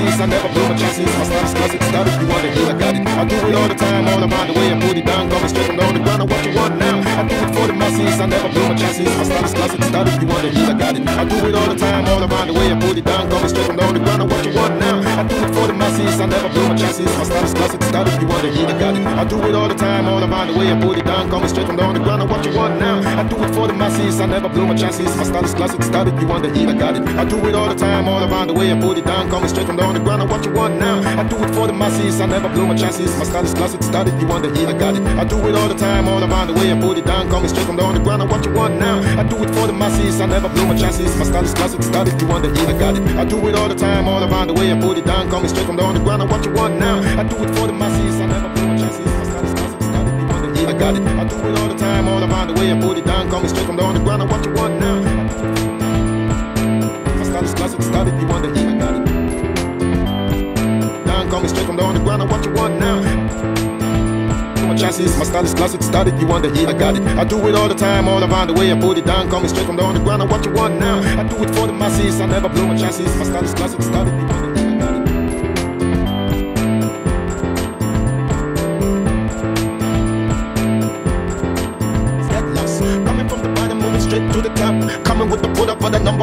masses, I never blow my chances. My style is classic, started, you want it, I got it. I do it all the time, all around the way I put it down, coming straight from on the ground. What you want now? I do it for the masses, I never blow my chances. My style is classic, started, you want it, I got it. I do it all the time, all around the way I put it down, coming straight from on the ground. What you want now? I do it for the masses, I never blow my chances. My style is classic, started, you want it, I got it. I do it all the time, all around the way I put it down, coming straight from on the ground. What you want now? I do it for the masses, I never blow my chances. My style is classic, started, you want it, I got it. I do it all the time, all around the way I put it down, coming straight from the ground. What you want now? I do it for the masses, I never blow my chances. My style is classic, started, you want it, I got it. I do it all the time, all around the way I put it down, coming straight from the ground. What you want now? I do it for the masses, I never blow my chances. My style is classic, started, you want it, I got it. I do it all the time, all around the way I put it down, coming straight from the ground. What you want now? I do it for the masses, I never blow my chances. My style is want it, I. I do it all the time, all around the way I put it down, coming straight from the ground. What you want now? Style is classic, started, you want it, I got it. Down, coming straight from the ground. What you want now? my chances. My style is classic, started, you want the heat, I got it. I do it all the time, all around the way I put it down, coming straight from the underground. ground. What you want now? I do it for the masses, I never blow my chances. My style is classic, started, you want the heat,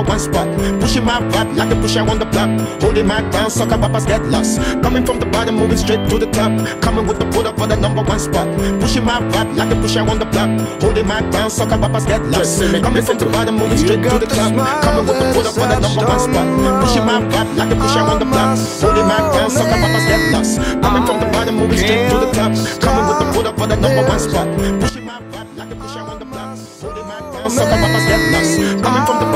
one spot. Pushing my rap like a pusher on the block. Holding my ground, sucker papas get lost. Coming from the bottom, moving straight to the top. Coming with the pull up for the number one spot. Pushing my rap like a pusher on the block. Holding my ground, sucker papas get lost. Coming from the bottom, moving straight to the top. Coming with the pull up for the number one spot. Pushing my rap like a pusher on the block. Holding my ground, sucker papas get lost. Coming from the bottom, moving straight to the top. Coming with the pull up for the number one spot. Pushing my rap like a pusher on the block. Holding my ground, sucker papas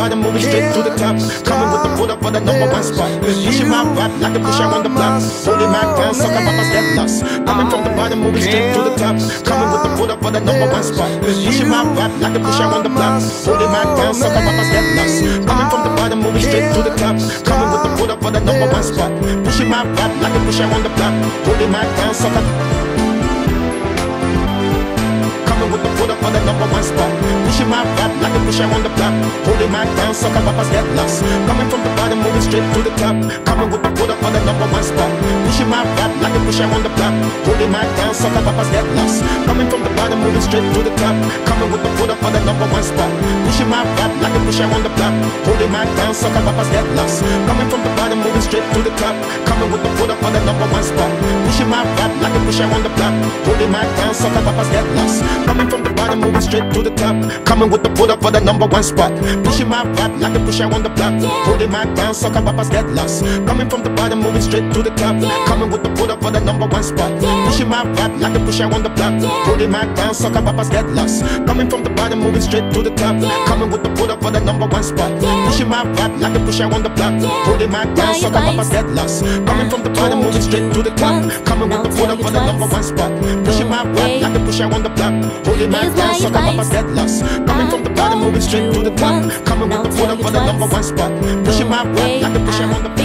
bottom, moving straight to the top. Coming with the pull up for the number one spot. Pushing my rap like a pusher on the block. Holding my ground, sucker papas get lost. Coming from the bottom, moving straight to the top. Coming with the pull up for the number one spot. Pushing my rap like a pusher on the block. Holding my ground, sucker papas get lost. Coming from the bottom, moving straight to the top. Coming with the pull up for the number one spot. Pushing my rap like a pusher on the block. Holding my ground, sucker. Number one spot. Pushing my rap like a pusher on the block. Holding my ground, sucker papas get lost. Coming from the bottom, moving straight to the top. Coming with the pull Pushing my rap like a pusher on the block. Holding my ground, sucker papas get lost. Coming from the bottom, moving straight to the top. Coming with the pull up for the number one spot. Pushing my rap like a pusher on the block. Holding my ground, sucker papas get lost. Coming from the bottom, moving straight to the top. Coming with the pull up for the number one spot. Pushing my rap like a pusher on the block. Holding my ground, sucker papas get lost. Coming from the bottom, moving straight to the top. Coming with the pull up for the number one spot. Pushing my rap like a pusher on the block. Holding my ground, sucker papas get lost. Coming from the bottom, moving straight to the top. Coming with the pull up for the number one spot. Pushing my rap like a pusher on the block. Holding my ground, sucker papas get lost. Coming from the bottom, moving straight to the top. Coming with the pull up for the number one spot. Pushing my rap like a pusher on the block. Holding my ground, sucker papas get lost. Coming from the bottom, moving straight to the top. Coming with the pull up for the number one spot. Pushing my rap like a pusher on the block. Holding my ground, sucker papas get lost. Coming from the bottom, moving straight to the top. Coming with the pull up for the number one spot. Pushing my rap like a pusher on the block.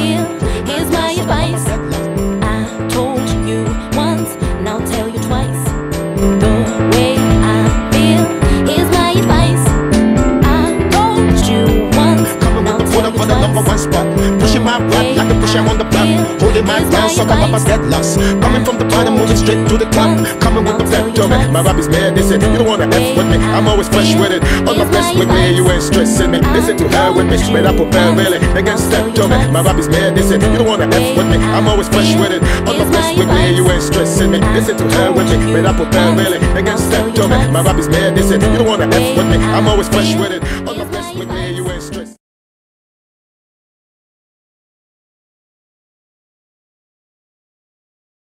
Here's my advice. Pusher on the block. Holding my ground, sucker papas get lost. Coming from the bottom, moving straight to the top. Coming with the vector. My rap is mad, listen. You don't wanna F with me. I'm always fresh with it. On my best with me, you ain't stressing me. Listen to her with me. Straight up prepare really. They get stepped on me. My rap is mad, listen. You don't wanna F with me. I'm always fresh with it. On my best with me, you ain't stressing me. Listen to her with me. Straight up prepare really. They get stepped on me. My rap is mad, listen. You don't wanna F with me. I'm always fresh with it. My